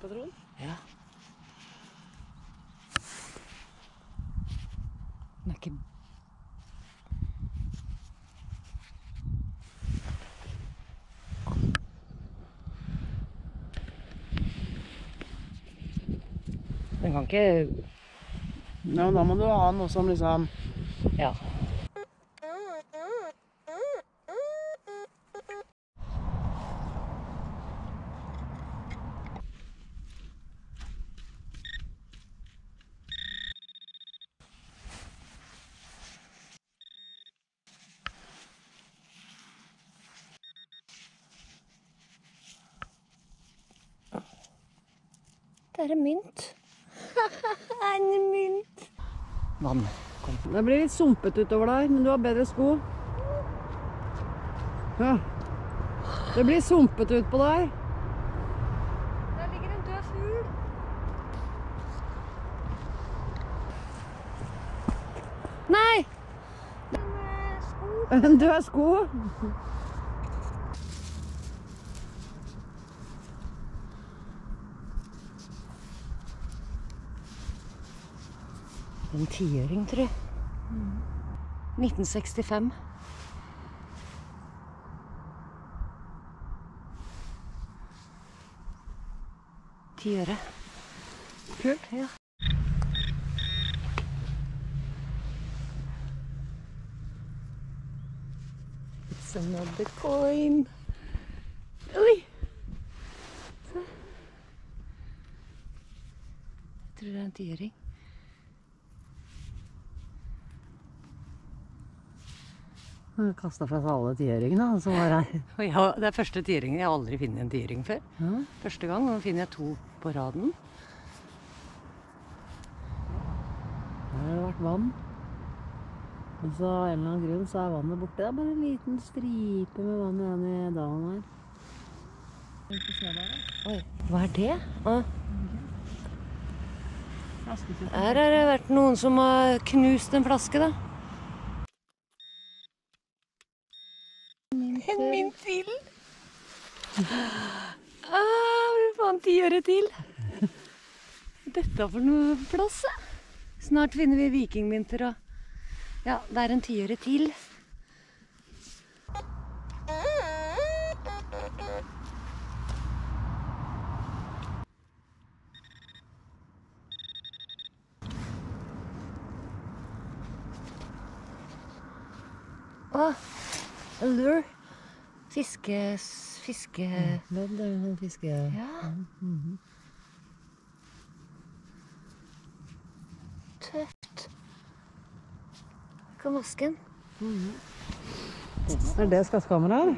Patron? Ja. Den er ikke Den kan ikke Ja, men da må du ha noe som liksom Ja. Det er en mynt. en mynt. Vann. Kom. Det blir litt sumpete utover der, men du har bedre sko. Ja. Det blir sumpete utpå der. Der ligger en død fugl. Nei! En død sko. En tiøring, tror jeg. 1965. Tiøre. Kult. Ja. It's another coin. Oi! Se. Jeg tror det er en tiøring. Kasta fra seg alle tiøringene som var her. Ja, det er første tiøringen. Jeg har aldri funnet en tiøring før. Ja. Første gang. Nå finner jeg to på raden. Her har det vært vann. Og så av en eller annen grunn så er vannet borte. Det er bare en liten stripe med vann igjen i dalen her. Oi, hva er det? Ah. Her har det vært noen som har knust en flaske, da. En min til. Ah, vi faen ti øre til. Dette for noe plass, da. Snart finner vi vikingmynter og Ja, det er en tiøre til. Oh, en Fiske... Fiske... det er jo sånn fiske... Ja. Tøft. Kom vasken. Mm -hmm. Er det skattkammeret?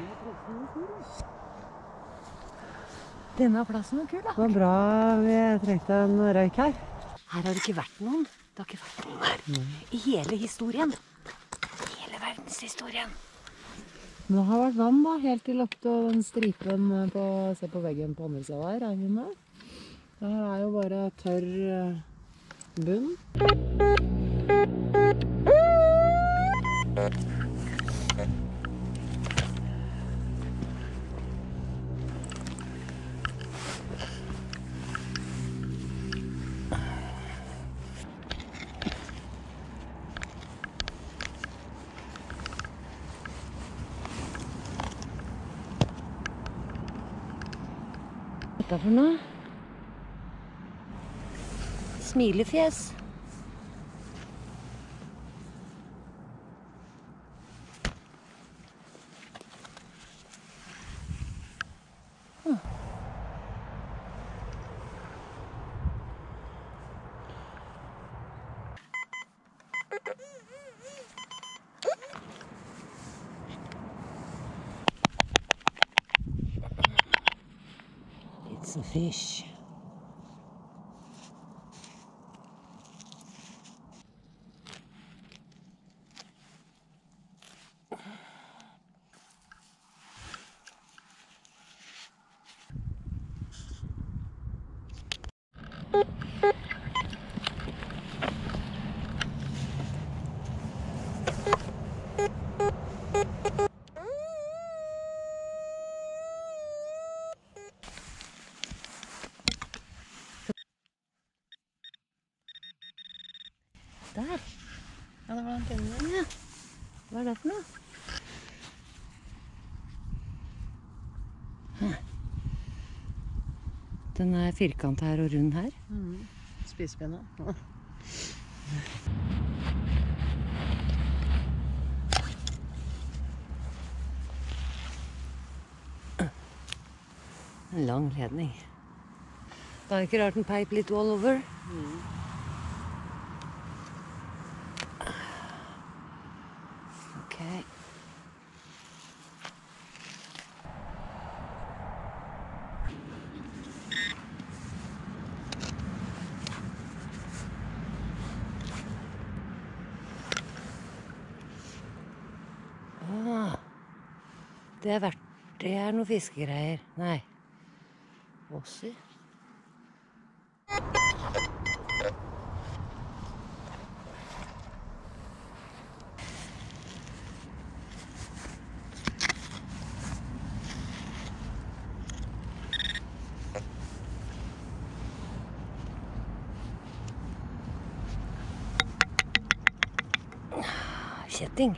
Denne plassen var kul, da. Det var bra vi trengte en røyk her. Her har det ikke vært noen. Det har ikke vært noen her. I hele historien. Hele verdenshistorien. Men det har vært vann da, helt til opp til den stripen på, se på veggen på andre siden der. Regner med. Det her er jo bare tørr eh, bunn. Hva er dette for noe? Smilefjes. existe. Der. Ja, det var den pinnen. Ja. Hva er det for noe? Den er firkanta her og rund her. Mm. Spisepinne. En lang ledning. Da er ikke rart den peip litt all over. Mm. Ok. Ah, det er verdt Det er noe fiskegreier. Nei. Åssi. Kjetting.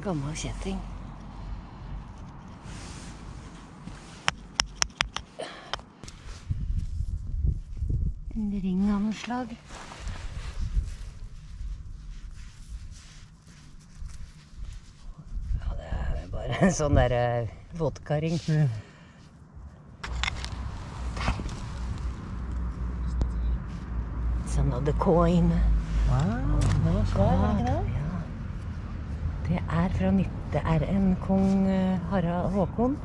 Gammel kjetting. En ring av noe slag. Ja, det er bare en sånn derre vodkaring. Sånn of the coin. Wow, den var svær, var den ikke det? Det er fra nitt- Det er en kong eh, Harald Håkon.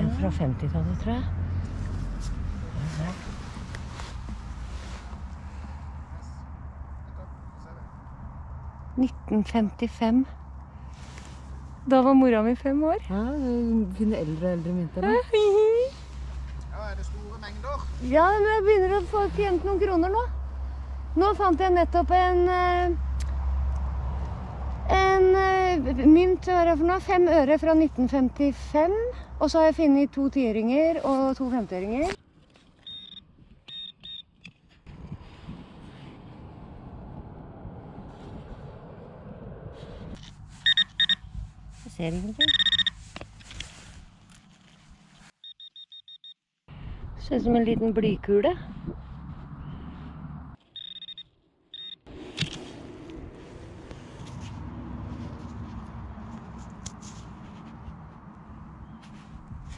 En fra 50-tallet, tror jeg. 1955. Da var mora mi fem år. ja, Hun finner eldre og eldre mynter. Ja, er det store mengder? Ja, men jeg begynner å få tjent noen kroner nå. Nå fant jeg nettopp en eh, En eh, mynt noe? Fem øre fra 1955. Og så har jeg funnet to tiøringer og to femtiøringer. Jeg ser ingenting. Ser ut som en liten blykule.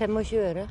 Femogtjue øre.